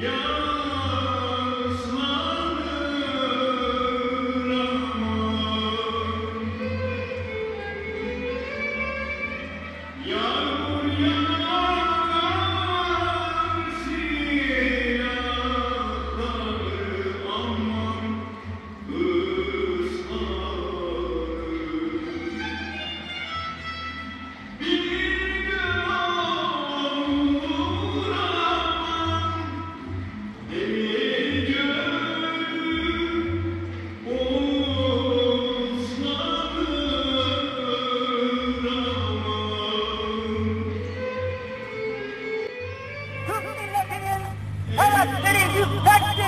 Yeah. Hellas City, you